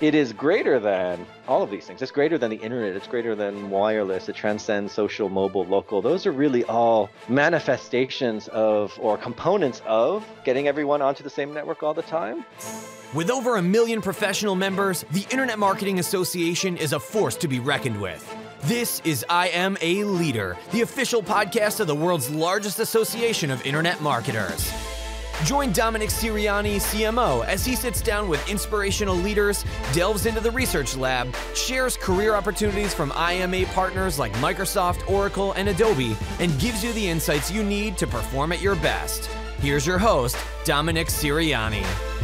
it is greater than all of these things. It's greater than the internet. It's greater than wireless. It transcends social, mobile, local. Those are really all manifestations of or components of getting everyone onto the same network all the time. With over a million professional members, the Internet Marketing Association is a force to be reckoned with. This is I Am a Leader, the official podcast of the world's largest association of internet marketers. Join Dominic Siriani, CMO, as he sits down with inspirational leaders, delves into the research lab, shares career opportunities from IMA partners like Microsoft, Oracle, and Adobe, and gives you the insights you need to perform at your best. Here's your host, Dominic Siriani.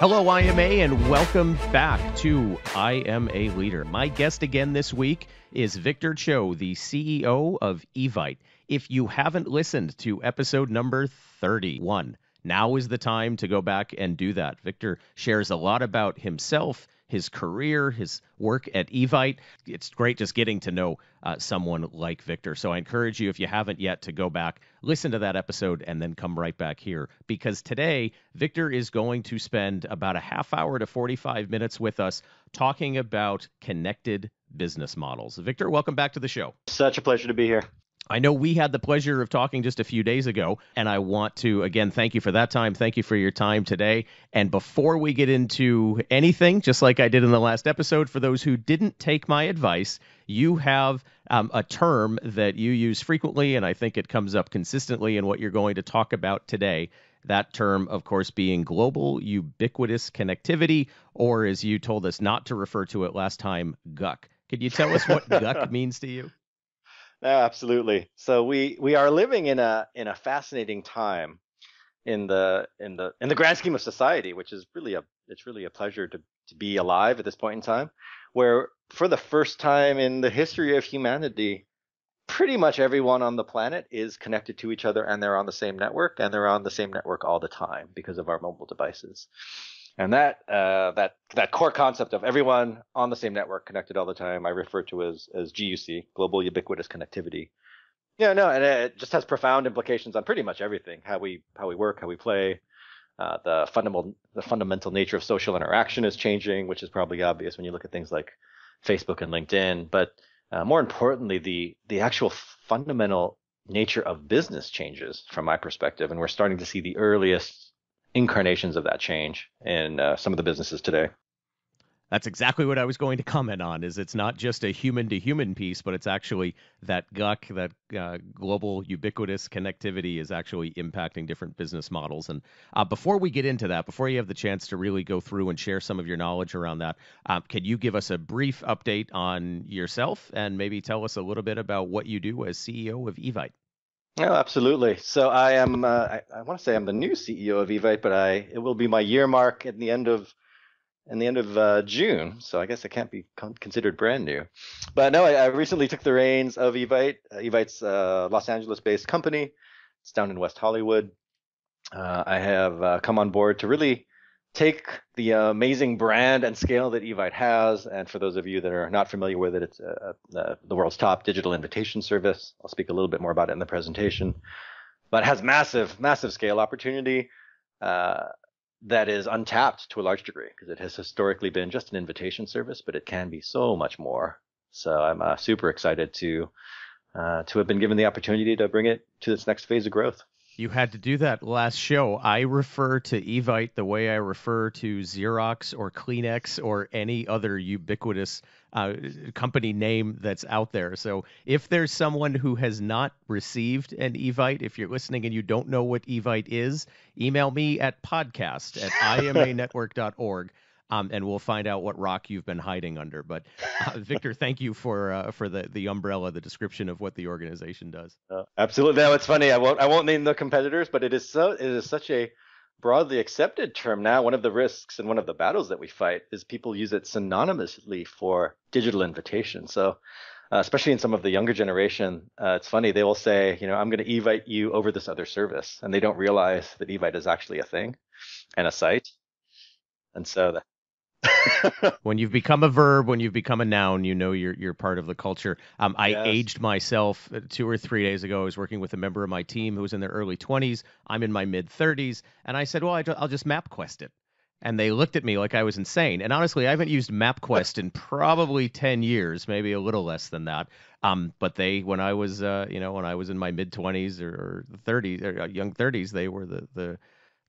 Hello, IMA, and welcome back to I Am a Leader. My guest again this week is Victor Cho, the CEO of Evite. If you haven't listened to episode number 31, now is the time to go back and do that. Victor shares a lot about himself, his career, his work at Evite. It's great just getting to know uh, someone like Victor. So I encourage you, if you haven't yet, to go back, listen to that episode, and then come right back here. Because today, Victor is going to spend about a half hour to 45 minutes with us talking about connected business models. Victor, welcome back to the show. Such a pleasure to be here. I know we had the pleasure of talking just a few days ago, and I want to again thank you for that time. Thank you for your time today. And before we get into anything, just like I did in the last episode, for those who didn't take my advice, you have um, a term that you use frequently, and I think it comes up consistently in what you're going to talk about today. That term, of course, being global ubiquitous connectivity, or as you told us not to refer to it last time, GUC. Could you tell us what GUC means to you? No, absolutely. So we we are living in a in a fascinating time in the in the in the grand scheme of society, which is really a it's really a pleasure to to be alive at this point in time, where for the first time in the history of humanity, pretty much everyone on the planet is connected to each other and they're on the same network and they're on the same network all the time because of our mobile devices. And that uh, that that core concept of everyone on the same network connected all the time, I refer to as as GUC, global ubiquitous connectivity. Yeah, no, and it just has profound implications on pretty much everything: how we how we work, how we play. Uh, the fundamental the fundamental nature of social interaction is changing, which is probably obvious when you look at things like Facebook and LinkedIn. But uh, more importantly, the the actual fundamental nature of business changes from my perspective, and we're starting to see the earliest incarnations of that change in uh, some of the businesses today. That's exactly what I was going to comment on. Is it's not just a human to human piece, but it's actually that GUC, that uh, global ubiquitous connectivity, is actually impacting different business models. And uh, before we get into that, before you have the chance to really go through and share some of your knowledge around that, um, can you give us a brief update on yourself and maybe tell us a little bit about what you do as CEO of Evite? Oh, absolutely. So I am, uh, I, I want to say I'm the new CEO of Evite, but I, it will be my year mark at the end of, in the end of uh, June. So I guess I can't be con- considered brand new. But no, I, I recently took the reins of Evite. Uh, Evite's a Los Angeles-based company. It's down in West Hollywood. Uh, I have uh, come on board to really take the amazing brand and scale that Evite has, and for those of you that are not familiar with it, it's uh, uh, the world's top digital invitation service. I'll speak a little bit more about it in the presentation, but has massive, massive scale opportunity uh, that is untapped to a large degree because it has historically been just an invitation service, but it can be so much more. So I'm uh, super excited to uh, to have been given the opportunity to bring it to this next phase of growth. You had to do that last show. I refer to Evite the way I refer to Xerox or Kleenex or any other ubiquitous uh, company name that's out there. So if there's someone who has not received an Evite, if you're listening and you don't know what Evite is, email me at podcast at imanetwork.org um, and we'll find out what rock you've been hiding under. But uh, Victor, thank you for uh, for the the umbrella, the description of what the organization does. Uh, absolutely. Now it's funny. I won't I won't name the competitors, but it is so it is such a broadly accepted term now. One of the risks and one of the battles that we fight is people use it synonymously for digital invitation. So. Uh, especially in some of the younger generation, uh, it's funny. They will say, you know, I'm going to evite you over this other service, and they don't realize that evite is actually a thing and a site. And so when you've become a verb, when you've become a noun, you know you're you're part of the culture. Um, I yes. aged myself uh, two or three days ago. I was working with a member of my team who was in their early 20s. I'm in my mid 30s, and I said, "Well, I, will just MapQuest it." And they looked at me like I was insane. And honestly, I haven't used MapQuest in probably 10 years, maybe a little less than that. Um, but they, when I was, uh, you know, when I was in my mid 20s or, or 30s, or uh, young 30s, they were the the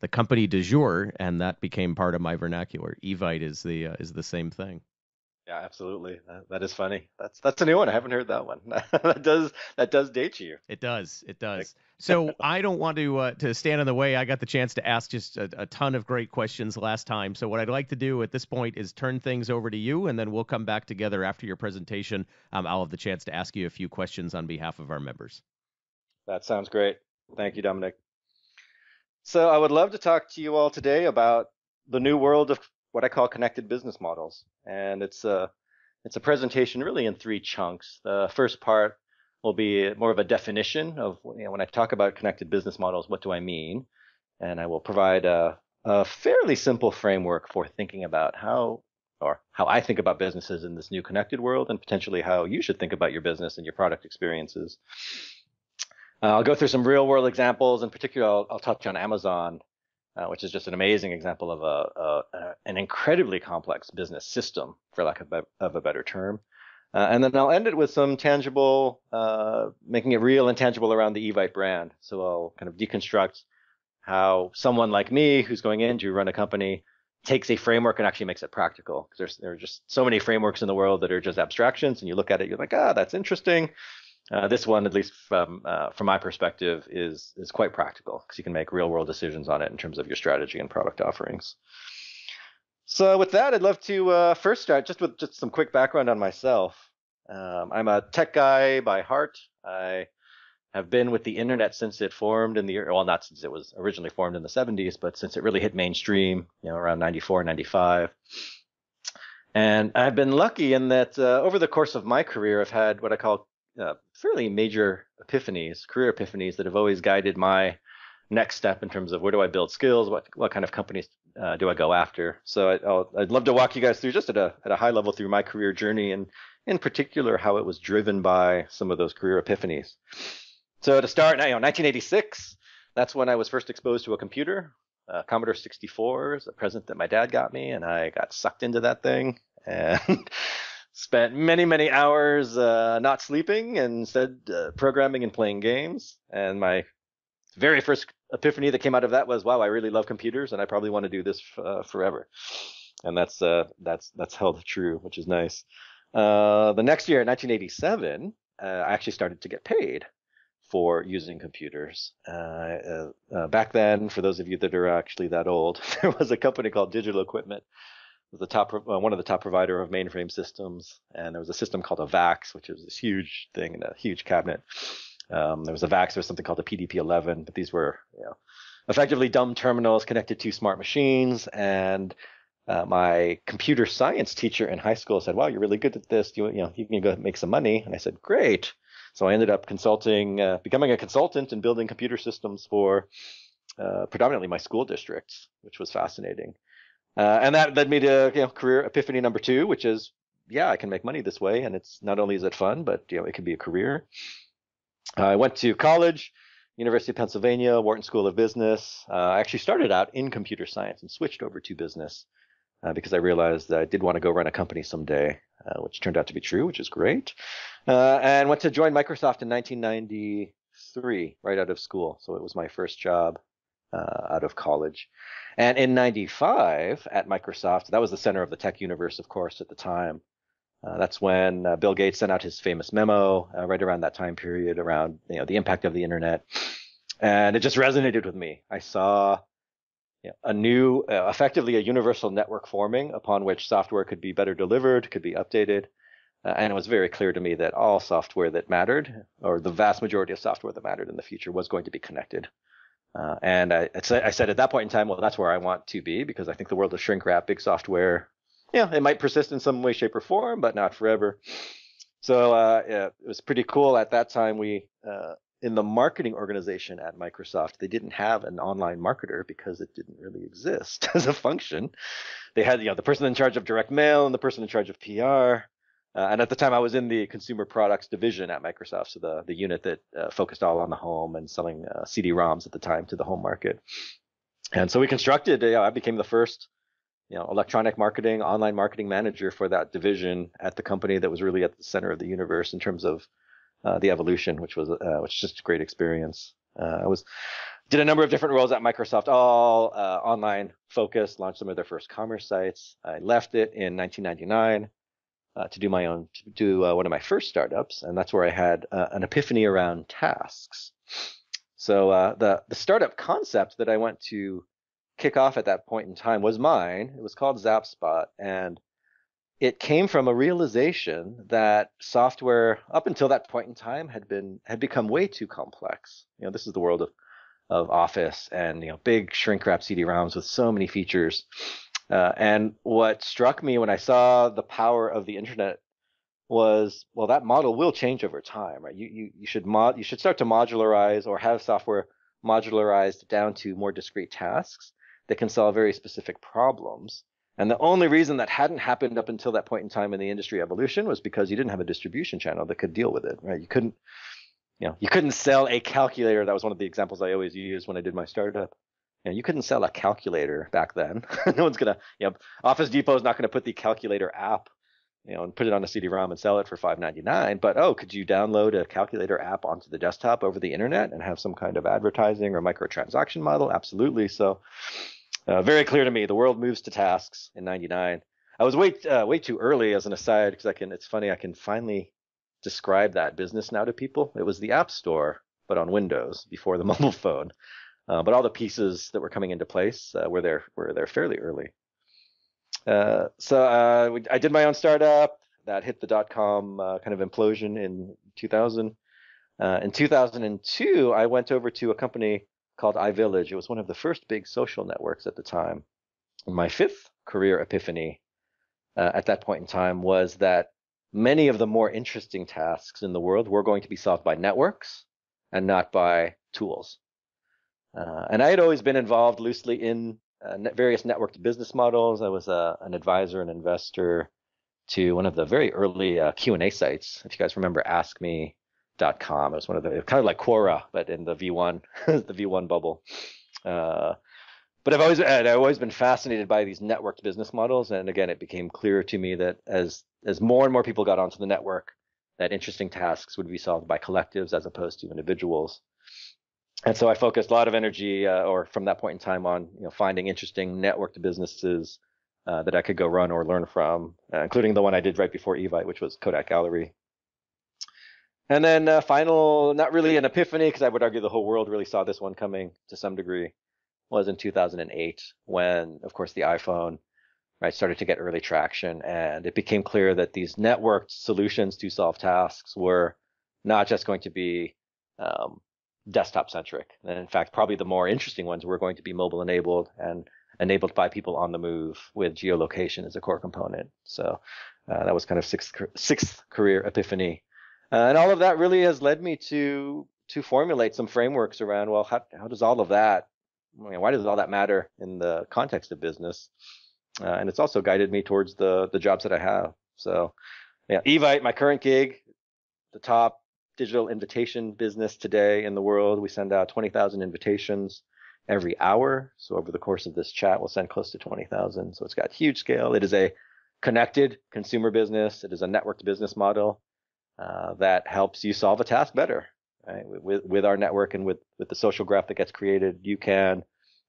the company de jour, and that became part of my vernacular. Evite is the uh, is the same thing. Yeah, absolutely. That, that is funny. That's that's a new one. I haven't heard that one. that does that does date you. It does. It does. so I don't want to uh, to stand in the way. I got the chance to ask just a, a, ton of great questions last time. So what I'd like to do at this point is turn things over to you, and then we'll come back together after your presentation. Um, I'll have the chance to ask you a few questions on behalf of our members. That sounds great. Thank you, Dominic. So I would love to talk to you all today about the new world of what I call connected business models. And it's a, it's a presentation really in three chunks. The first part will be more of a definition of you know, when I talk about connected business models, what do I mean? And I will provide a, a fairly simple framework for thinking about how or how I think about businesses in this new connected world and potentially how you should think about your business and your product experiences. Uh, I'll go through some real world examples. In particular, I'll, I'll touch on Amazon, uh, which is just an amazing example of a, a, an incredibly complex business system, for lack of, of a better term. Uh, and then I'll end it with some tangible, uh, making it real and tangible around the Evite brand. So I'll kind of deconstruct how someone like me, who's going in to run a company, takes a framework and actually makes it practical. Because there's there are just so many frameworks in the world that are just abstractions, and you look at it, you're like, ah, that's interesting. Uh, this one, at least from uh, from my perspective, is is quite practical because you can make real world decisions on it in terms of your strategy and product offerings. So with that, I'd love to uh, first start just with just some quick background on myself. Um, I'm a tech guy by heart. I have been with the internet since it formed in the well, not since it was originally formed in the 70s, but since it really hit mainstream, you know, around 94, 95. And I've been lucky in that uh, over the course of my career, I've had what I call uh, fairly major epiphanies, career epiphanies that have always guided my next step in terms of where do I build skills, what what kind of companies uh, do I go after. So I, would love to walk you guys through just at a at a high level through my career journey and in particular how it was driven by some of those career epiphanies. So to start, you know, 1986, that's when I was first exposed to a computer. Uh, Commodore 64 is a present that my dad got me, and I got sucked into that thing. And spent many many hours uh, not sleeping and instead uh, programming and playing games. And my very first epiphany that came out of that was wow i really love computers and i probably want to do this uh, forever. And that's uh, that's that's held true which is nice. Uh, the next year in 1987 uh, i actually started to get paid for using computers. Uh, uh, back then, for those of you that are actually that old, there was a company called Digital Equipment was the top uh, one of the top provider of mainframe systems, and there was a system called a VAX, which was this huge thing in a huge cabinet. Um, there was a VAX, there was something called a PDP-11, but these were you know, effectively dumb terminals connected to smart machines. And uh, my computer science teacher in high school said, "Wow, you're really good at this. You, you know, you can go make some money." And I said, "Great." So I ended up consulting, uh, becoming a consultant and building computer systems for uh, predominantly my school districts, which was fascinating. Uh, and that led me to you know, career epiphany number two, which is yeah, I can make money this way, and it's not only is it fun, but you know it can be a career. Uh, I went to college, University of Pennsylvania, Wharton School of Business. Uh, I actually started out in computer science and switched over to business uh, because I realized that I did want to go run a company someday, uh, which turned out to be true, which is great. Uh, and went to join Microsoft in 1993, right out of school. So it was my first job out of college. And in 95 at Microsoft, that was the center of the tech universe, of course, at the time. Uh, that's when uh, Bill Gates sent out his famous memo uh, right around that time period around you know the impact of the internet, and it just resonated with me. I saw you know, a new, uh, effectively a universal network forming upon which software could be better delivered, could be updated, uh, and it was very clear to me that all software that mattered, or the vast majority of software that mattered in the future, was going to be connected. Uh, and I, I said at that point in time, well, that's where I want to be because I think the world of shrink wrap, big software, yeah, it might persist in some way, shape, or form, but not forever. So uh, yeah, it was pretty cool. At that time, we uh, in the marketing organization at Microsoft, they didn't have an online marketer because it didn't really exist as a function. They had, you know, the person in charge of direct mail and the person in charge of PR. Uh, and at the time, I was in the consumer products division at Microsoft, so the the unit that uh, focused all on the home and selling uh, CD-ROMs at the time to the home market. And so we constructed. You know, I became the first, you know, electronic marketing, online marketing manager for that division at the company that was really at the center of the universe in terms of uh, the evolution, which was uh, which was just a great experience. Uh, I was did a number of different roles at Microsoft, all online focused. Launched some of their first commerce sites. I left it in 1999 uh, to do my own, to do uh, one of my first startups, and that's where I had uh, an epiphany around tasks. So uh, the the startup concept that I went to kick off at that point in time was mine. It was called ZapSpot, and it came from a realization that software up until that point in time had been had become way too complex. You know, this is the world of of Office and you know big shrink wrap CD-ROMs with so many features uh, and what struck me when I saw the power of the internet was, well, that model will change over time, right? You you you should mod you should start to modularize or have software modularized down to more discrete tasks that can solve very specific problems. And the only reason that hadn't happened up until that point in time in the industry evolution was because you didn't have a distribution channel that could deal with it, right? You couldn't, you know, you couldn't sell a calculator. That was one of the examples I always use when I did my startup you, know, you couldn't sell a calculator back then. no one's gonna, you know, Office Depot is not gonna put the calculator app, you know, and put it on a CD-ROM and sell it for 5.99. But oh, could you download a calculator app onto the desktop over the internet and have some kind of advertising or microtransaction model? Absolutely. So, uh, very clear to me. The world moves to tasks in '99. I was way uh, way too early as an aside because I can. It's funny. I can finally describe that business now to people. It was the App Store, but on Windows before the mobile phone. Uh, but all the pieces that were coming into place uh, were there were there fairly early. Uh, so uh, we, I did my own startup that hit the dot com uh, kind of implosion in 2000. Uh, in 2002, I went over to a company called iVillage. It was one of the first big social networks at the time. My fifth career epiphany at that point in time was that many of the more interesting tasks in the world were going to be solved by networks and not by tools. Uh, and I had always been involved loosely in uh, various networked business models. I was uh, an advisor and investor to one of the very early uh, Q&A sites. If you guys remember AskMe.com, it was one of the kind of like Quora, but in the V1, the V1 bubble. Uh, but I've always I've always been fascinated by these networked business models, and again, it became clear to me that as as more and more people got onto the network, that interesting tasks would be solved by collectives as opposed to individuals and so I focused a lot of energy, uh, or from that point in time on, you know, finding interesting networked businesses uh, that I could go run or learn from, uh, including the one I did right before Evite, which was Kodak Gallery. And then uh, final, not really an epiphany, because I would argue the whole world really saw this one coming to some degree, was in 2008 when, of course, the iPhone right started to get early traction, and it became clear that these networked solutions to solve tasks were not just going to be um, desktop centric. And in fact, probably the more interesting ones were going to be mobile enabled and enabled by people on the move with geolocation as a core component. So uh, that was kind of sixth sixth career epiphany, uh, and all of that really has led me to to formulate some frameworks around well, how how does all of that, I mean, why does all that matter in the context of business? Uh, and it's also guided me towards the the jobs that I have. So yeah, Evite, my current gig, the top digital invitation business today in the world. We send out 20,000 invitations every hour. So over the course of this chat, we'll send close to 20,000. So it's got huge scale. It is a connected consumer business. It is a networked business model uh, that helps you solve a task better. Right? With with our network and with with the social graph that gets created, you can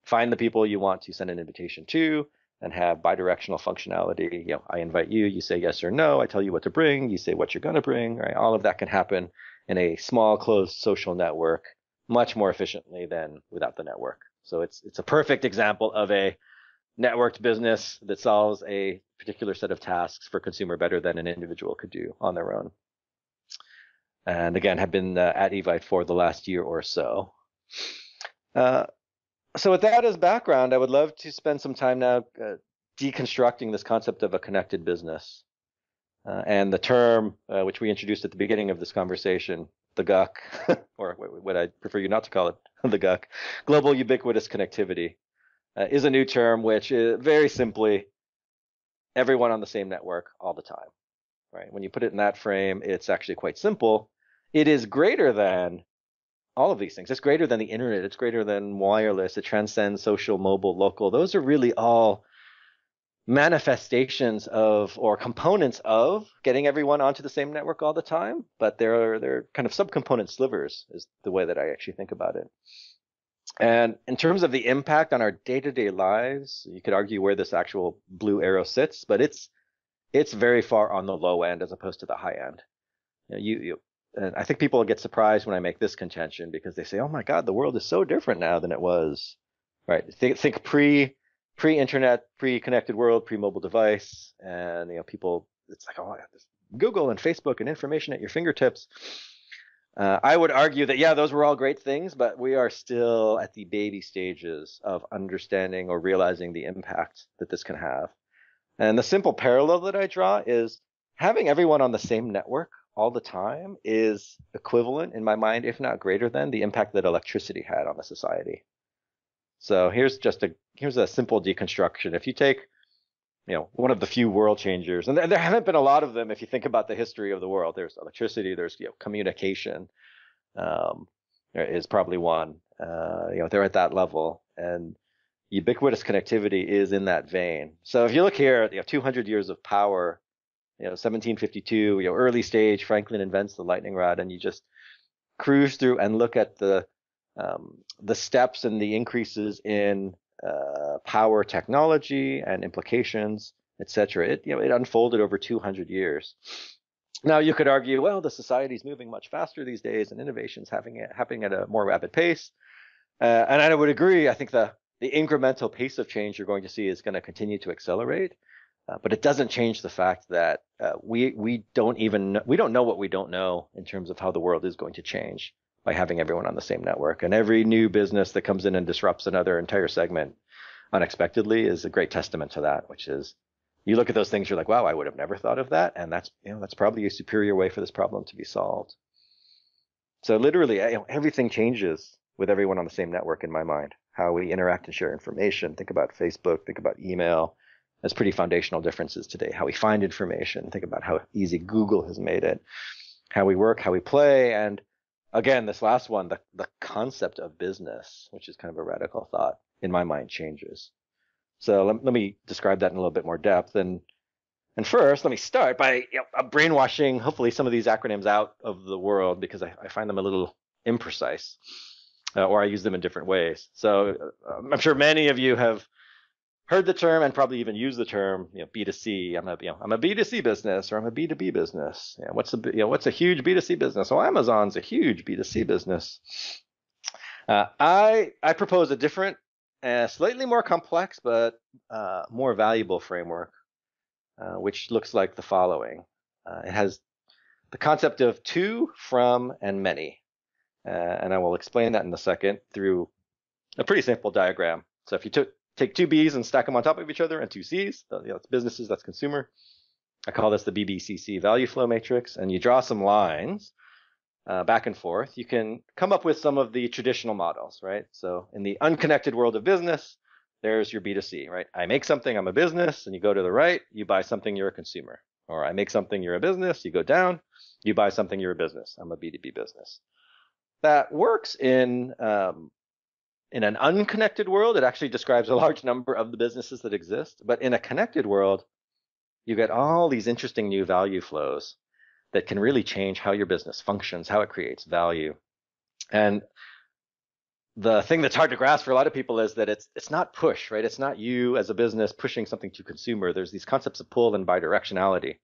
find the people you want to send an invitation to and have bidirectional functionality. You know, I invite you, you say yes or no. I tell you what to bring, you say what you're going to bring. Right? All of that can happen in a small closed social network much more efficiently than without the network. So it's it's a perfect example of a networked business that solves a particular set of tasks for consumer better than an individual could do on their own. And again, have been uh, at Evite for the last year or so. Uh, so with that as background, I would love to spend some time now uh, deconstructing this concept of a connected business. Uh, and the term, uh, which we introduced at the beginning of this conversation, the GUC, or what I prefer you not to call it, the GUC, global ubiquitous connectivity, uh, is a new term which is very simply everyone on the same network all the time. Right? When you put it in that frame, it's actually quite simple. It is greater than all of these things. It's greater than the internet. It's greater than wireless. It transcends social, mobile, local. Those are really all manifestations of or components of getting everyone onto the same network all the time, but they're they're kind of subcomponent slivers is the way that I actually think about it. And in terms of the impact on our day-to-day lives, you could argue where this actual blue arrow sits, but it's it's very far on the low end as opposed to the high end. You, know, you, you and I think people get surprised when I make this contention because they say, "Oh my God, the world is so different now than it was." Right? Think, think pre pre-internet, pre-connected world, pre-mobile device, and you know, people. It's like, oh, Google and Facebook and information at your fingertips. Uh, I would argue that yeah, those were all great things, but we are still at the baby stages of understanding or realizing the impact that this can have. And the simple parallel that I draw is having everyone on the same network all the time is equivalent in my mind, if not greater than, the impact that electricity had on the society. So here's just a here's a simple deconstruction. If you take you know one of the few world changers, and there, there haven't been a lot of them. If you think about the history of the world, there's electricity, there's you know, communication, um, is probably one. Uh, you know they're at that level, and ubiquitous connectivity is in that vein. So if you look here, you have 200 years of power you know 1752 you know early stage franklin invents the lightning rod and you just cruise through and look at the um, the steps and the increases in uh, power technology and implications etc it you know it unfolded over 200 years. Now you could argue well the society is moving much faster these days and innovations having happening at a more rapid pace. Uh, and i would agree i think the the incremental pace of change you're going to see is going to continue to accelerate uh, but it doesn't change the fact that uh, we we don't even know, we don't know what we don't know in terms of how the world is going to change by having everyone on the same network. And every new business that comes in and disrupts another entire segment unexpectedly is a great testament to that. Which is, you look at those things, you're like, wow, I would have never thought of that, and that's you know that's probably a superior way for this problem to be solved. So literally, you know, everything changes with everyone on the same network in my mind. How we interact and share information. Think about Facebook. Think about email has pretty foundational differences today. How we find information, think about how easy Google has made it, how we work, how we play, and again, this last one, the, the concept of business, which is kind of a radical thought in my mind, changes. So let, let me describe that in a little bit more depth. And and first, let me start by you know, brainwashing, hopefully, some of these acronyms out of the world because I, I find them a little imprecise, uh, or I use them in different ways. So uh, I'm sure many of you have heard the term and probably even used the term, you know, B2C. I'm a, you know, I'm a B2C business or I'm a B2B business. You know, what's a, you know, what's a huge B2C business? Well, Amazon's a huge B2C business. Uh, I, I propose a different, uh, slightly more complex, but uh, more valuable framework, uh, which looks like the following. Uh, it has the concept of to, from, and many. Uh, and I will explain that in a second through a pretty simple diagram. So if you took take two B's and stack them on top of each other and two C's. You know, that's businesses, that's consumer. I call this the BBCC value flow matrix. And you draw some lines uh, back and forth. You can come up with some of the traditional models, right? So in the unconnected world of business, there's your B2C, right? I make something, I'm a business, and you go to the right, you buy something, you're a consumer. Or I make something, you're a business, you go down, you buy something, you're a business. I'm a B2B business. That works in um, in an unconnected world, it actually describes a large number of the businesses that exist. But in a connected world, you get all these interesting new value flows that can really change how your business functions, how it creates value. And the thing that's hard to grasp for a lot of people is that it's it's not push, right? It's not you as a business pushing something to consumer. There's these concepts of pull and bidirectionality,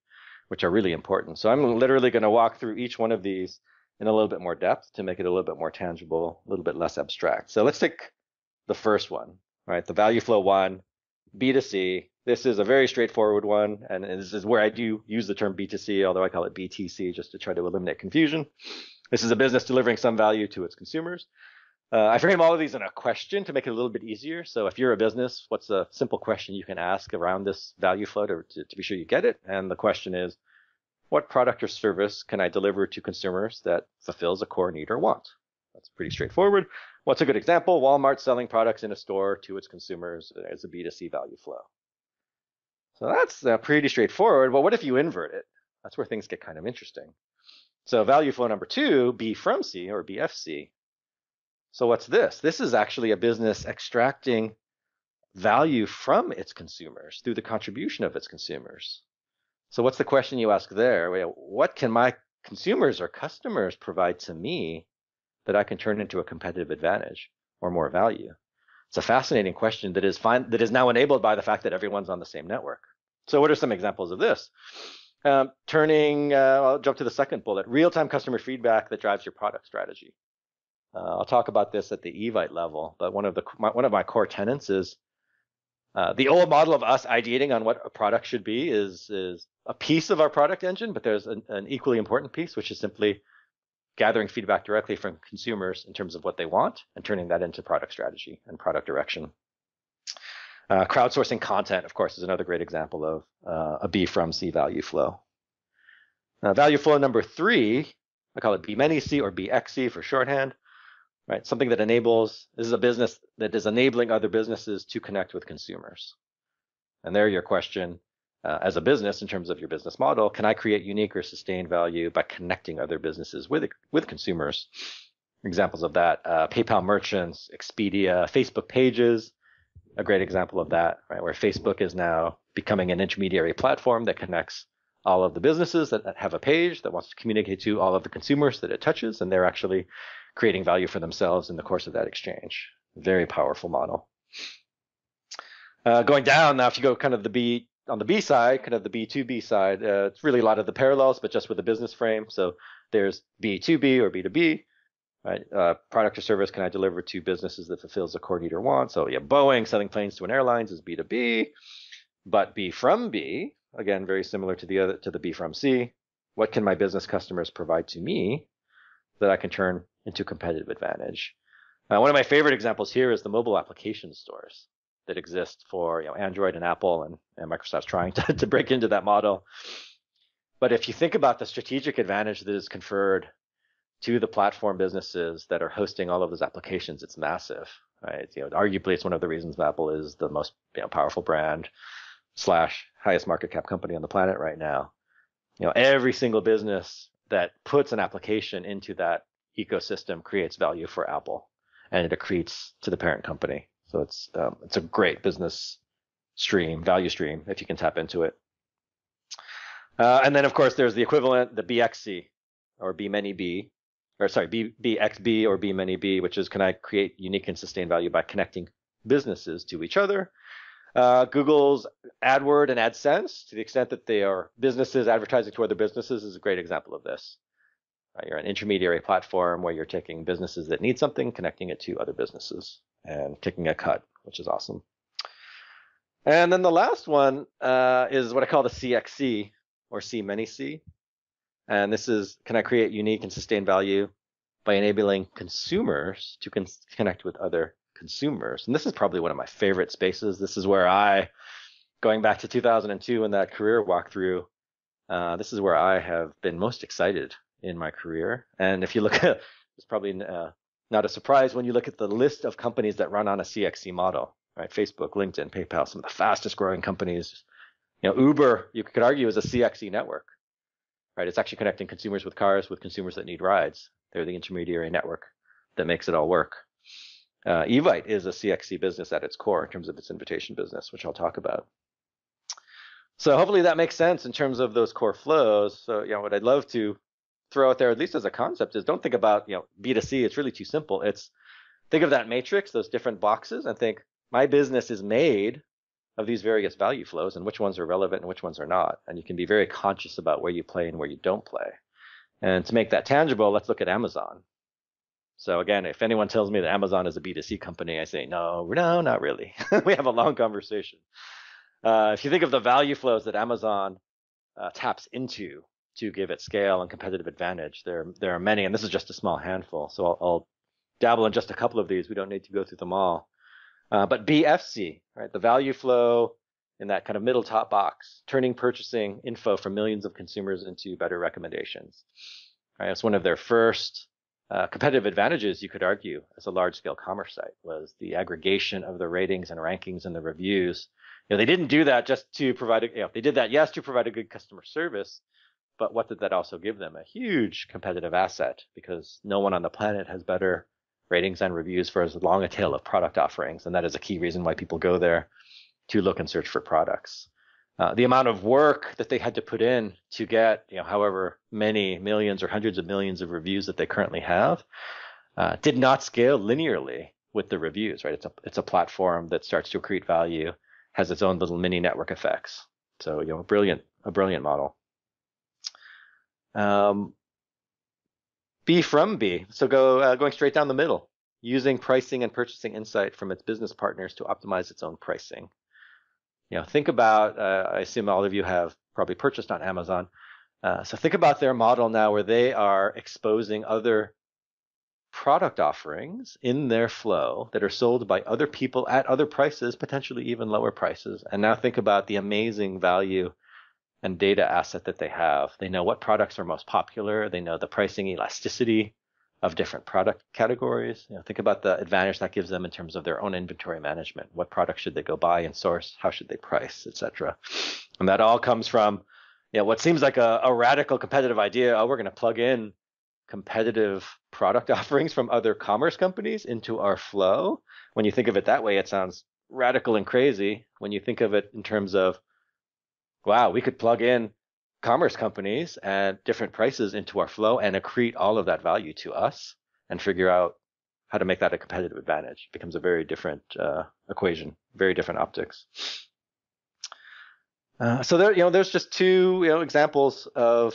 which are really important. So I'm literally going to walk through each one of these in a little bit more depth to make it a little bit more tangible, a little bit less abstract. So let's take the first one, right? The value flow one, B2C. This is a very straightforward one, and this is where I do use the term B2C, although I call it BTC just to try to eliminate confusion. This is a business delivering some value to its consumers. Uh, I frame all of these in a question to make it a little bit easier. So if you're a business, what's a simple question you can ask around this value flow to, to, to be sure you get it? And the question is, what product or service can I deliver to consumers that fulfills a core need or want? That's pretty straightforward. What's a good example? Walmart selling products in a store to its consumers as a B2C value flow. So that's uh, pretty straightforward. But what if you invert it? That's where things get kind of interesting. So value flow number two, B from C or BFC. So what's this? This is actually a business extracting value from its consumers through the contribution of its consumers. So what's the question you ask there? What can my consumers or customers provide to me that I can turn into a competitive advantage or more value? It's a fascinating question that is fine, that is now enabled by the fact that everyone's on the same network. So what are some examples of this? Um, turning, uh, I'll jump to the second bullet, real-time customer feedback that drives your product strategy. Uh, I'll talk about this at the Evite level, but one of the my, one of my core tenets is uh, the old model of us ideating on what a product should be is is a piece of our product engine, but there's an, an, equally important piece, which is simply gathering feedback directly from consumers in terms of what they want and turning that into product strategy and product direction. Uh, crowdsourcing content, of course, is another great example of uh, a B from C value flow. value flow number three, I call it B many C or BXC for shorthand right? Something that enables, this is a business that is enabling other businesses to connect with consumers. And there your question, uh, as a business in terms of your business model, can I create unique or sustained value by connecting other businesses with, with consumers? Examples of that, uh, PayPal merchants, Expedia, Facebook pages, a great example of that, right? Where Facebook is now becoming an intermediary platform that connects all of the businesses that have a page that wants to communicate to all of the consumers that it touches, and they're actually creating value for themselves in the course of that exchange. Very powerful model. Uh, going down now, if you go kind of the B on the B side, kind of the B2B side, uh, it's really a lot of the parallels, but just with a business frame. So there's B2B or B2B, right? Uh, product or service can I deliver to businesses that fulfills a core need or want? So yeah, Boeing selling planes to an airlines is B2B, but B from B, again, very similar to the other to the B from C. What can my business customers provide to me that I can turn into competitive advantage. Uh, one of my favorite examples here is the mobile application stores that exist for you know, Android and Apple, and, and Microsoft's trying to, to break into that model. But if you think about the strategic advantage that is conferred to the platform businesses that are hosting all of those applications, it's massive. Right? You know, arguably, it's one of the reasons Apple is the most you know, powerful brand slash highest market cap company on the planet right now. You know, every single business that puts an application into that ecosystem creates value for Apple, and it accretes to the parent company. So it's um, it's a great business stream, value stream, if you can tap into it. Uh, and then of course there's the equivalent, the BXC or B many B, or sorry, B BXB or B many B, which is can I create unique and sustained value by connecting businesses to each other. Uh, Google's AdWord and AdSense, to the extent that they are businesses advertising to other businesses, is a great example of this. Uh, you're an intermediary platform where you're taking businesses that need something, connecting it to other businesses, and taking a cut, which is awesome. And then the last one uh, is what I call the CXC or C many C. And this is can I create unique and sustained value by enabling consumers to con- connect with other consumers? And this is probably one of my favorite spaces. This is where I, going back to 2002 in that career walkthrough, uh, this is where I have been most excited in my career. And if you look at, it's probably uh, not a surprise when you look at the list of companies that run on a CXC model, right? Facebook, LinkedIn, PayPal, some of the fastest growing companies. You know, Uber, you could argue is a CXC network, right? It's actually connecting consumers with cars with consumers that need rides. They're the intermediary network that makes it all work. Uh, Evite is a CXC business at its core in terms of its invitation business, which I'll talk about. So hopefully that makes sense in terms of those core flows. So, you know, what I'd love to throw out there, at least as a concept, is don't think about you know B2C. It's really too simple. It's think of that matrix, those different boxes, and think my business is made of these various value flows and which ones are relevant and which ones are not. And you can be very conscious about where you play and where you don't play. And to make that tangible, let's look at Amazon. So again, if anyone tells me that Amazon is a B2C company, I say, no, no, not really. we have a long conversation. Uh, if you think of the value flows that Amazon uh, taps into to give it scale and competitive advantage. There, there are many, and this is just a small handful. So I'll, I'll dabble in just a couple of these. We don't need to go through them all. Uh, but BFC, right? The value flow in that kind of middle top box, turning purchasing info from millions of consumers into better recommendations. Right, it's one of their first uh, competitive advantages, you could argue, as a large scale commerce site was the aggregation of the ratings and rankings and the reviews. You know, they didn't do that just to provide, a, you know, they did that, yes, to provide a good customer service, but what did that also give them? A huge competitive asset because no one on the planet has better ratings and reviews for as long a tail of product offerings. And that is a key reason why people go there to look and search for products. Uh, the amount of work that they had to put in to get, you know, however many millions or hundreds of millions of reviews that they currently have, uh, did not scale linearly with the reviews. Right? It's a it's a platform that starts to accrete value, has its own little mini network effects. So you know, a brilliant a brilliant model. Um, B from B. So go uh, going straight down the middle, using pricing and purchasing insight from its business partners to optimize its own pricing you know, think about, uh, I assume all of you have probably purchased on Amazon. Uh, so think about their model now where they are exposing other product offerings in their flow that are sold by other people at other prices, potentially even lower prices. And now think about the amazing value and data asset that they have. They know what products are most popular. They know the pricing elasticity of different product categories. You know, think about the advantage that gives them in terms of their own inventory management. What products should they go buy and source? How should they price, etc. And that all comes from, you know, what seems like a, a radical competitive idea. Oh, we're going to plug in competitive product offerings from other commerce companies into our flow. When you think of it that way, it sounds radical and crazy. When you think of it in terms of, wow, we could plug in commerce companies at different prices into our flow and accrete all of that value to us and figure out how to make that a competitive advantage. It becomes a very different uh, equation, very different optics. Uh, so there, you know, there's just two, you know, examples of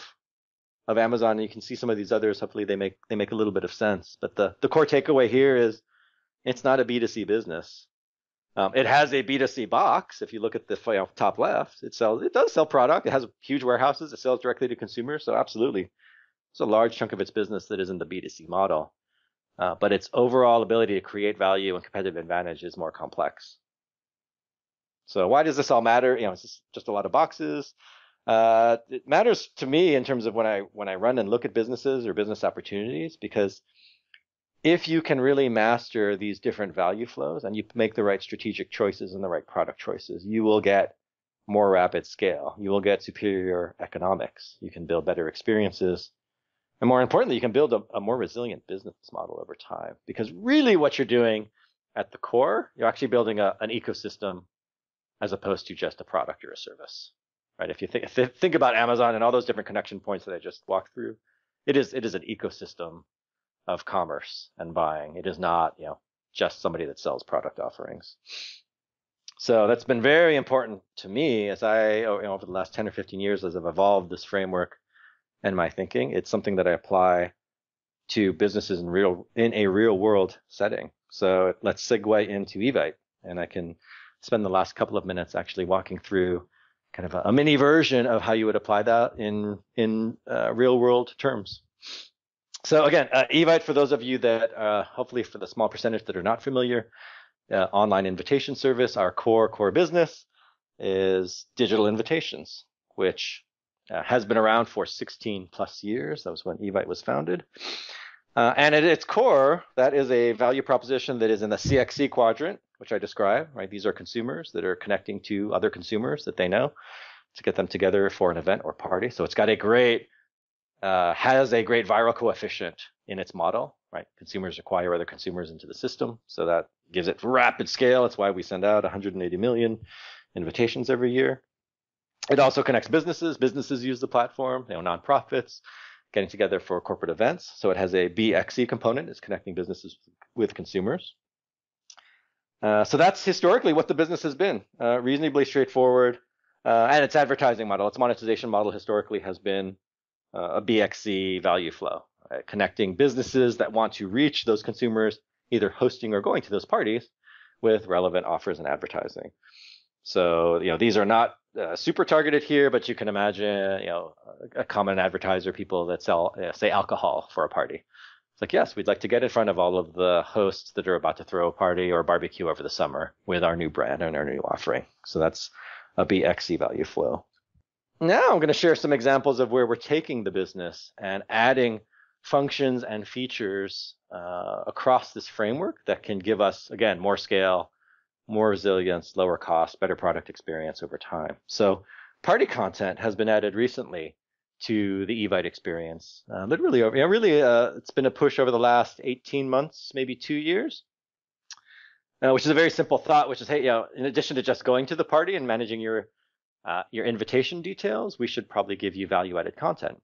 of Amazon. You can see some of these others. Hopefully, they make they make a little bit of sense. But the the core takeaway here is, it's not a B2C business. Um, it has a B2C box. If you look at the top left, it sells. It does sell product. It has huge warehouses. It sells directly to consumers. So absolutely, it's a large chunk of its business that is in the B2C model. Uh, but its overall ability to create value and competitive advantage is more complex. So why does this all matter? You know, it's just a lot of boxes. Uh, it matters to me in terms of when I when I run and look at businesses or business opportunities because if you can really master these different value flows and you make the right strategic choices and the right product choices, you will get more rapid scale. You will get superior economics. You can build better experiences. And more importantly, you can build a, a more resilient business model over time. Because really what you're doing at the core, you're actually building a, an ecosystem as opposed to just a product or a service. Right? If you think, think about Amazon and all those different connection points that I just walked through, it is it is an ecosystem of commerce and buying. It is not, you know, just somebody that sells product offerings. So that's been very important to me as I, you know, over the last 10 or 15 years, as I've evolved this framework and my thinking. It's something that I apply to businesses in real in a real world setting. So let's segue into Evite, and I can spend the last couple of minutes actually walking through kind of a, a mini version of how you would apply that in in uh, real world terms. So again, uh, Evite, for those of you that, uh, hopefully for the small percentage that are not familiar, uh, online invitation service, our core, core business is digital invitations, which uh, has been around for 16 plus years. That was when Evite was founded. Uh, and at its core, that is a value proposition that is in the CXC quadrant, which I describe, right? These are consumers that are connecting to other consumers that they know to get them together for an event or party. So it's got a great uh, has a great viral coefficient in its model, right? Consumers acquire other consumers into the system, so that gives it rapid scale. That's why we send out 180 million invitations every year. It also connects businesses. Businesses use the platform, you know, nonprofits getting together for corporate events. So it has a BXC component. It's connecting businesses with consumers. Uh, so that's historically what the business has been. Uh, reasonably straightforward. Uh, and its advertising model, its monetization model historically has been a BXC value flow, right? connecting businesses that want to reach those consumers, either hosting or going to those parties, with relevant offers and advertising. So, you know, these are not uh, super targeted here, but you can imagine, you know, a common advertiser, people that sell, you know, say, alcohol for a party. It's like, yes, we'd like to get in front of all of the hosts that are about to throw a party or barbecue over the summer with our new brand and our new offering. So that's a BXC value flow. Now I'm going to share some examples of where we're taking the business and adding functions and features uh, across this framework that can give us, again, more scale, more resilience, lower cost, better product experience over time. So party content has been added recently to the Evite experience. Uh, literally, yeah, really, uh, it's been a push over the last 18 months, maybe two years. Uh, which is a very simple thought, which is, hey, you know, in addition to just going to the party and managing your uh, your invitation details, we should probably give you value-added content,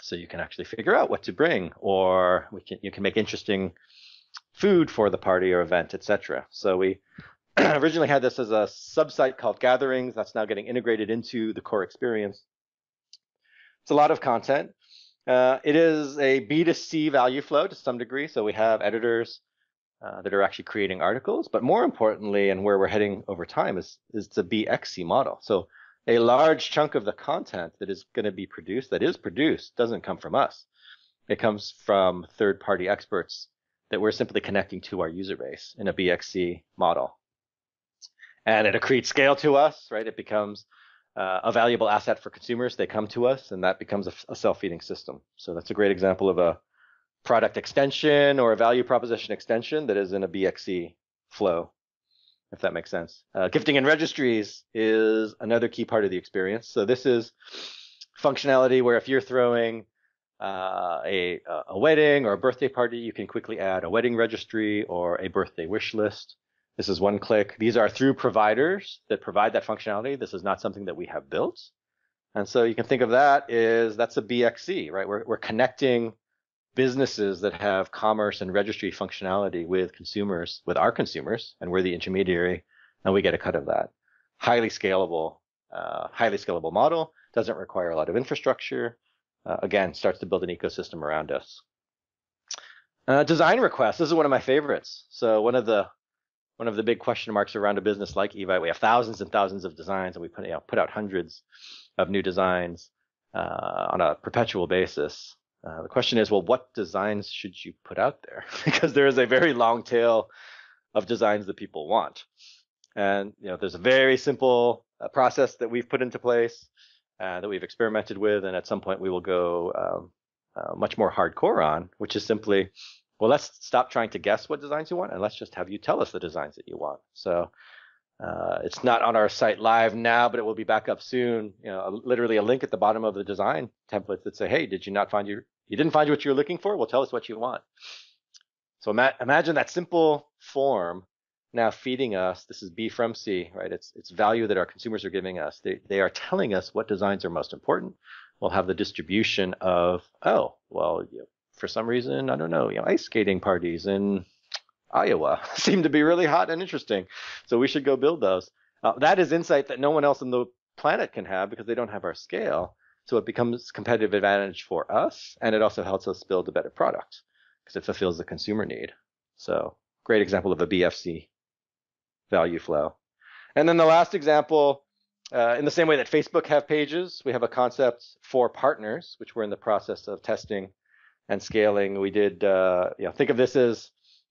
so you can actually figure out what to bring, or we can you can make interesting food for the party or event, etc. So we originally had this as a subsite called Gatherings. That's now getting integrated into the core experience. It's a lot of content. Uh, it is a B2C value flow to some degree. So we have editors uh, that are actually creating articles, but more importantly, and where we're heading over time is is the BXC model. So a large chunk of the content that is going to be produced, that is produced, doesn't come from us. It comes from third-party experts that we're simply connecting to our user base in a BXC model. And it accretes scale to us, right? It becomes uh, a valuable asset for consumers. They come to us, and that becomes a, a self-feeding system. So that's a great example of a product extension or a value proposition extension that is in a BXC flow, if that makes sense. Uh, gifting and registries is another key part of the experience. So this is functionality where if you're throwing uh, a, a wedding or a birthday party, you can quickly add a wedding registry or a birthday wish list. This is one click. These are through providers that provide that functionality. This is not something that we have built. And so you can think of that is that's a BXC, right? We're, we're connecting businesses that have commerce and registry functionality with consumers, with our consumers, and we're the intermediary, and we get a cut of that. Highly scalable, uh, highly scalable model. Doesn't require a lot of infrastructure. Uh, again, starts to build an ecosystem around us. Uh, design requests. This is one of my favorites. So one of the one of the big question marks around a business like Evite, we have thousands and thousands of designs, and we put you know, put out hundreds of new designs uh, on a perpetual basis. Uh, the question is, well, what designs should you put out there? because there is a very long tail of designs that people want, and you know, there's a very simple uh, process that we've put into place uh, that we've experimented with, and at some point we will go um, uh, much more hardcore on, which is simply, well, let's stop trying to guess what designs you want, and let's just have you tell us the designs that you want. So uh, it's not on our site live now, but it will be back up soon. You know, literally a link at the bottom of the design template that say, "Hey, did you not find your you didn't find what you're looking for? Well, tell us what you want." So ima- imagine that simple form now feeding us. This is B from C, right? It's it's value that our consumers are giving us. They they are telling us what designs are most important. We'll have the distribution of oh well, you know, for some reason I don't know, you know, ice skating parties and Iowa seem to be really hot and interesting. So we should go build those. Uh, that is insight that no one else on the planet can have because they don't have our scale. So it becomes competitive advantage for us, and it also helps us build a better product because it fulfills the consumer need. So great example of a BFC value flow. And then the last example, uh, in the same way that Facebook have pages, we have a concept for partners, which we're in the process of testing and scaling. We did, uh, you know, think of this as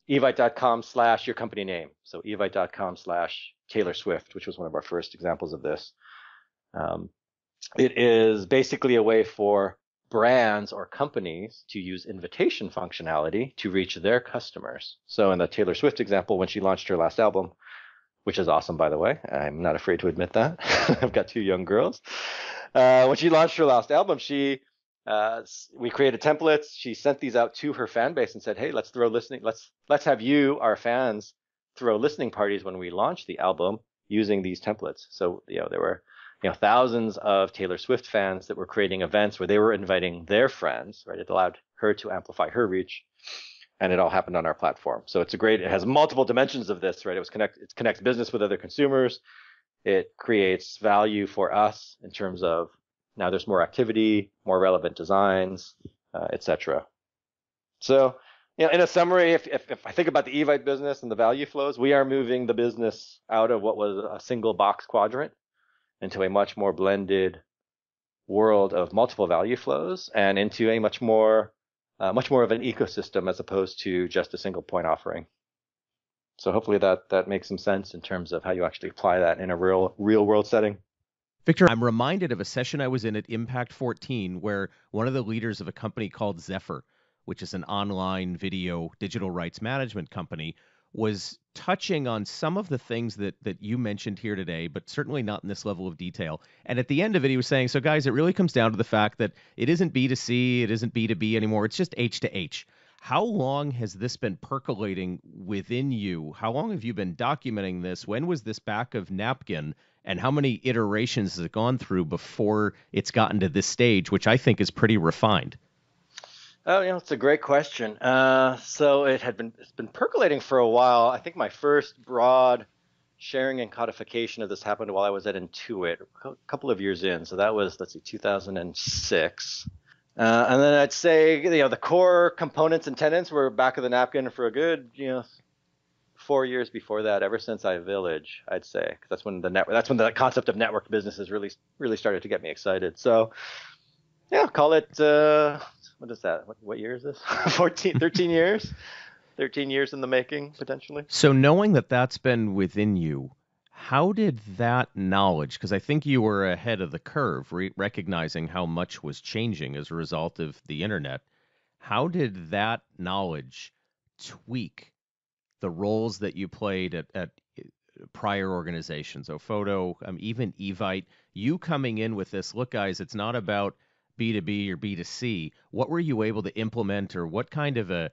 evite.com slash your company name. So evite.com slash Taylor Swift, which was one of our first examples of this. Um, it is basically a way for brands or companies to use invitation functionality to reach their customers. So in the Taylor Swift example, when she launched her last album, which is awesome, by the way, I'm not afraid to admit that. I've got two young girls. Uh, when she launched her last album, she uh, we created templates. She sent these out to her fan base and said, "Hey, let's throw listening. Let's let's have you, our fans, throw listening parties when we launch the album using these templates." So you know there were you know thousands of Taylor Swift fans that were creating events where they were inviting their friends. Right, it allowed her to amplify her reach, and it all happened on our platform. So it's a great. It has multiple dimensions of this. Right, it was connect. It connects business with other consumers. It creates value for us in terms of now there's more activity, more relevant designs, uh, etc. So, you know, in a summary, if, if, if I think about the Evite business and the value flows, we are moving the business out of what was a single box quadrant into a much more blended world of multiple value flows and into a much more uh, much more of an ecosystem as opposed to just a single point offering. So so hopefully that that makes some sense in terms of how you actually apply that in a real real world setting. Victor, I'm reminded of a session I was in at Impact 14 where one of the leaders of a company called Zefr, which is an online video digital rights management company, was touching on some of the things that that you mentioned here today, but certainly not in this level of detail. And at the end of it, he was saying, "So guys, it really comes down to the fact that it isn't B2C, it isn't B2B anymore. It's just H to H." How long has this been percolating within you? How long have you been documenting this? When was this back of napkin? And how many iterations has it gone through before it's gotten to this stage, which I think is pretty refined? Oh, you know, it's a great question. Uh, so it had been it's been percolating for a while. I think my first broad sharing and codification of this happened while I was at Intuit, a couple of years in. So that was let's see, 2006. Uh, and then I'd say you know the core components and tenants were back of the napkin for a good you know four years before that. Ever since iVillage, I'd say because that's when the network, that's when the concept of network businesses really really started to get me excited. So yeah, call it uh, what is that? What, what year is this? 14, 13 years. 13 years in the making potentially. So knowing that that's been within you, how did that knowledge, because I think you were ahead of the curve, re- recognizing how much was changing as a result of the internet, how did that knowledge tweak the roles that you played at, at uh, prior organizations, Ofoto, um, even Evite, you coming in with this, look, guys, it's not about B2B or B2C. What were you able to implement, or what kind of a,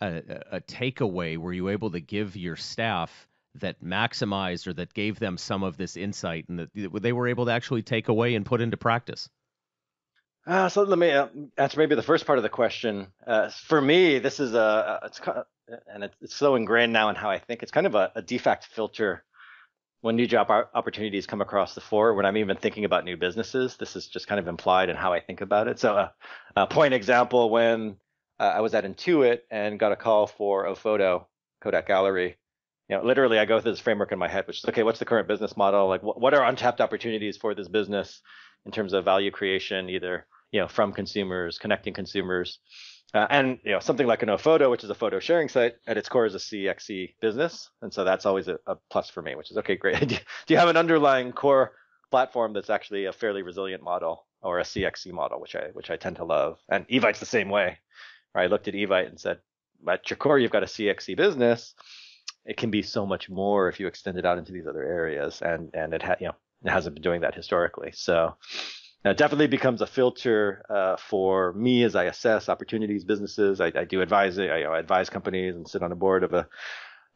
a, a takeaway were you able to give your staff that maximized or that gave them some of this insight and that they were able to actually take away and put into practice? Uh, so let me uh, answer maybe the first part of the question. Uh, for me, this is a it's kind and it's, so ingrained now in how I think. It's kind of a, a de facto filter when new job opportunities come across the fore. When I'm even thinking about new businesses, this is just kind of implied in how I think about it. So, uh, a point example: when uh, I was at Intuit and got a call for Ofoto Kodak Gallery, you know, literally I go through this framework in my head, which is okay, what's the current business model? Like what, what are untapped opportunities for this business in terms of value creation, either, you know, from consumers, connecting consumers. Uh, and you know something like an Ofoto, which is a photo sharing site, at its core is a CXC business, and so that's always a, a plus for me. Which is okay, great. do, you have an underlying core platform that's actually a fairly resilient model or a CXC model, which I which I tend to love. And Evite's the same way. I looked at Evite and said, at your core, you've got a CXC business, it can be so much more if you extend it out into these other areas, and and it ha- you know it hasn't been doing that historically. So it definitely becomes a filter uh, for me as I assess opportunities, businesses. I, I do advise I, advise companies and sit on a board of a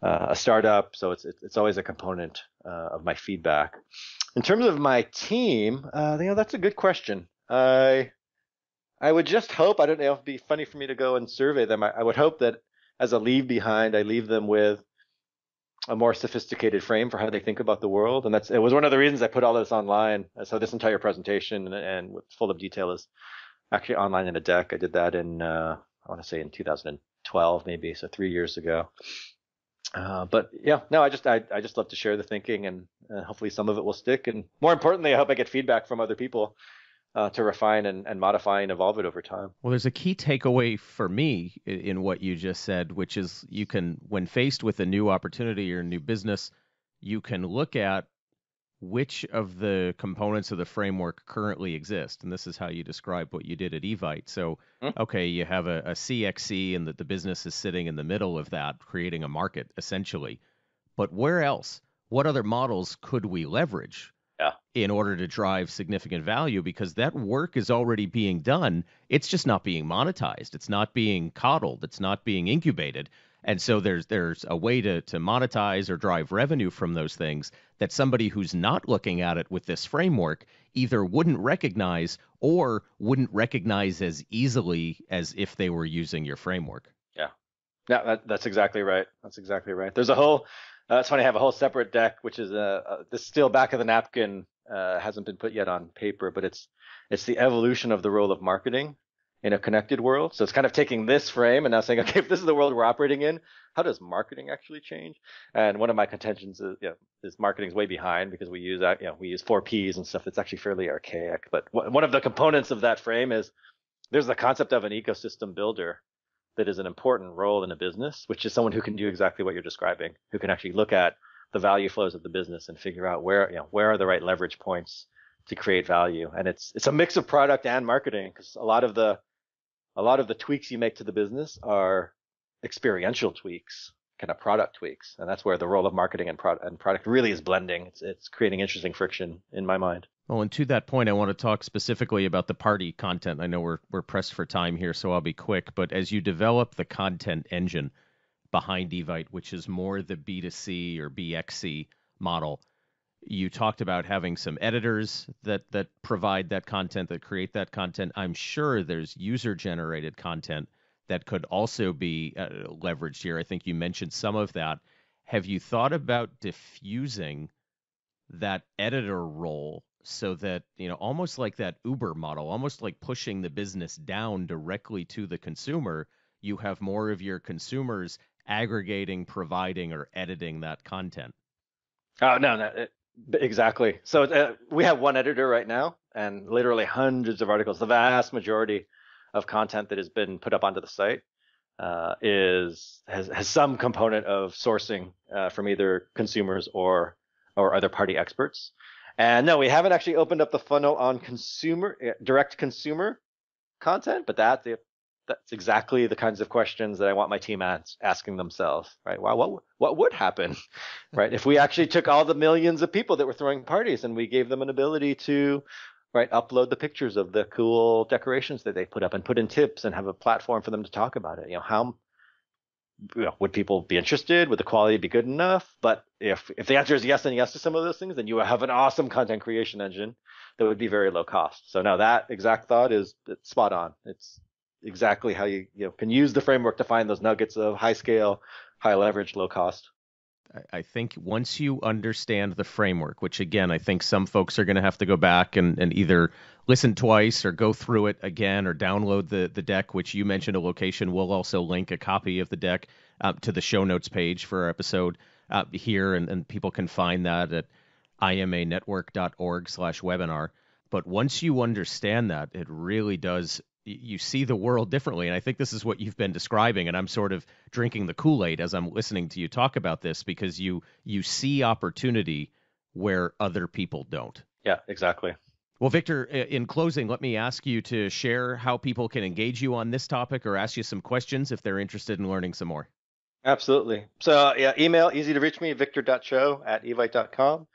uh, a startup, so it's it's always a component uh, of my feedback. In terms of my team, uh, you know that's a good question. I I would just hope I don't know. It'd be funny for me to go and survey them. I, I would hope that as a leave behind, I leave them with a more sophisticated frame for how they think about the world. And that's it was one of the reasons I put all this online. So this entire presentation and, and full of detail is actually online in a deck. I did that in uh, I want to say in 2012 maybe, so three years ago. Uh, but yeah, no, I just I, I just love to share the thinking and uh, hopefully some of it will stick. And more importantly, I hope I get feedback from other people uh, to refine and, and modify and evolve it over time. Well, there's a key takeaway for me in, in what you just said, which is you can, when faced with a new opportunity or a new business, you can look at which of the components of the framework currently exist. And this is how you describe what you did at Evite. So, mm-hmm. okay, you have a, a CXC and that the business is sitting in the middle of that, creating a market essentially. But where else? What other models could we leverage? Yeah. in order to drive significant value because that work is already being done. It's just not being monetized. It's not being coddled. It's not being incubated. And so there's there's a way to to monetize or drive revenue from those things that somebody who's not looking at it with this framework either wouldn't recognize or wouldn't recognize as easily as if they were using your framework. Yeah. Yeah, that, that's exactly right. That's exactly right. There's a whole uh, it's funny. I have a whole separate deck, which is a, a this still back of the napkin uh, hasn't been put yet on paper, but it's it's the evolution of the role of marketing in a connected world. So it's kind of taking this frame and now saying, okay, if this is the world we're operating in, how does marketing actually change? And one of my contentions is, you know, is marketing's way behind because we use you know we use four Ps and stuff that's actually fairly archaic. But one of the components of that frame is there's the concept of an ecosystem builder that is an important role in a business, which is someone who can do exactly what you're describing, who can actually look at the value flows of the business and figure out where you know where are the right leverage points to create value. And it's it's a mix of product and marketing because a lot of the a lot of the tweaks you make to the business are experiential tweaks, kind of product tweaks, and that's where the role of marketing and, product and product really is blending. It's it's creating interesting friction in my mind. Well, and to that point, I want to talk specifically about the party content. I know we're we're pressed for time here, so I'll be quick. But as you develop the content engine behind Evite, which is more the B2C or BXC model, you talked about having some editors that that provide that content, that create that content. I'm sure there's user generated content that could also be uh, leveraged here. I think you mentioned some of that. Have you thought about diffusing that editor role so that you know almost like that uber model almost like pushing the business down directly to the consumer you have more of your consumers aggregating providing or editing that content. Oh no no it, exactly. So uh, we have one editor right now and literally hundreds of articles. The vast majority of content that has been put up onto the site uh, is has, has some component of sourcing uh, from either consumers or or other party experts and no, we haven't actually opened up the funnel on consumer eh, direct consumer content, but that that's exactly the kinds of questions that I want my team as, asking themselves, right? Wow, what what would happen, right, if we actually took all the millions of people that were throwing parties and we gave them an ability to, right, upload the pictures of the cool decorations that they put up and put in tips and have a platform for them to talk about it. You know, how you know, would people be interested? Would the quality be good enough? But if if the answer is yes and yes to some of those things, then you have an awesome content creation engine that would be very low cost. So now that exact thought is spot on. It's exactly how you you know can use the framework to find those nuggets of high scale, high leverage, low cost. I think once you understand the framework, which again, I think some folks are going to have to go back and, and either listen twice or go through it again or download the, the deck, which you mentioned a location. We'll also link a copy of the deck uh, to the show notes page for our episode uh, here, and, and people can find that at imanetwork.org slash webinar. But once you understand that, it really does you see the world differently. And I think this is what you've been describing. And I'm sort of drinking the Kool Aid as I'm listening to you talk about this because you you see opportunity where other people don't. Yeah, exactly. Well, Victor, in closing, let me ask you to share how people can engage you on this topic or ask you some questions if they're interested in learning some more. Absolutely. So, yeah, email, easy to reach me, victor.cho at evite.com.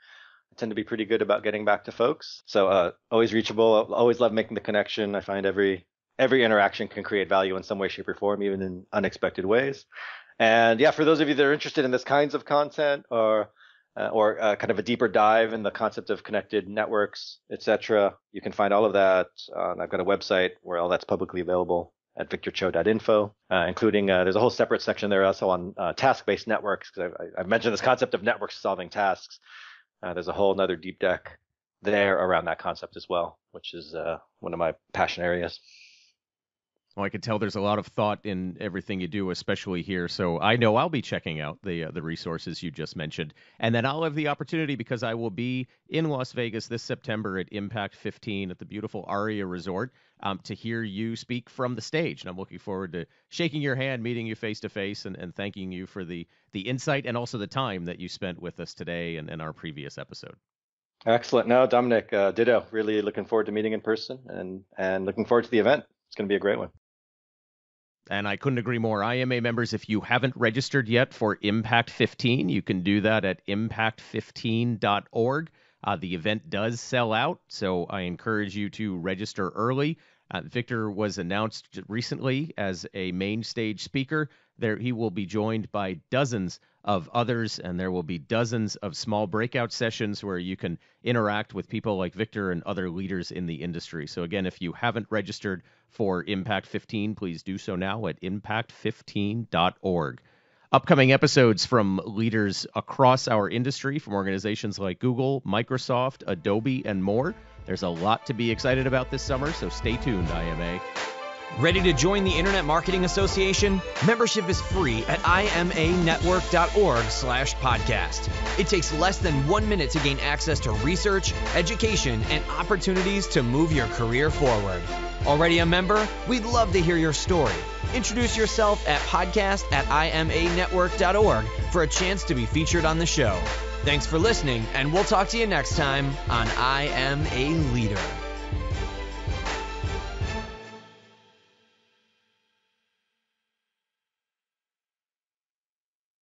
I tend to be pretty good about getting back to folks. So, uh, always reachable. Always love making the connection. I find every every interaction can create value in some way, shape, or form, even in unexpected ways. And yeah, for those of you that are interested in this kinds of content or uh, or uh, kind of a deeper dive in the concept of connected networks, etc., you can find all of that. Uh, I've got a website where all that's publicly available at victorcho.info, uh, including uh, there's a whole separate section there also on uh, task-based networks because I've, I've, mentioned this concept of networks solving tasks. there's a whole another deep deck there around that concept as well, which is one of my passion areas. Well, I can tell there's a lot of thought in everything you do, especially here. So I know I'll be checking out the uh, the resources you just mentioned, and then I'll have the opportunity because I will be in Las Vegas this September at Impact 15 at the beautiful Aria Resort um, to hear you speak from the stage. And I'm looking forward to shaking your hand, meeting you face to face, and, thanking you for the the insight and also the time that you spent with us today and in our previous episode. Excellent. No, Dominic, uh, ditto. Really looking forward to meeting in person and and looking forward to the event. It's going to be a great one. And I couldn't agree more. IMA members, if you haven't registered yet for Impact 15, you can do that at impact15.org. Uh, the event does sell out, so I encourage you to register early. Uh, Victor was announced recently as a main stage speaker. There, he will be joined by dozens of others, and there will be dozens of small breakout sessions where you can interact with people like Victor and other leaders in the industry. So, again, if you haven't registered for Impact 15, please do so now at impact15.org. Upcoming episodes from leaders across our industry, from organizations like Google, Microsoft, Adobe, and more. There's a lot to be excited about this summer, so stay tuned, IMA. Ready to join the Internet Marketing Association? Membership is free at imanetwork.org slash podcast. It takes less than one minute to gain access to research, education, and opportunities to move your career forward. Already a member? We'd love to hear your story. Introduce yourself at podcast at imanetwork.org for a chance to be featured on the show. Thanks for listening, and we'll talk to you next time on I Am a Leader.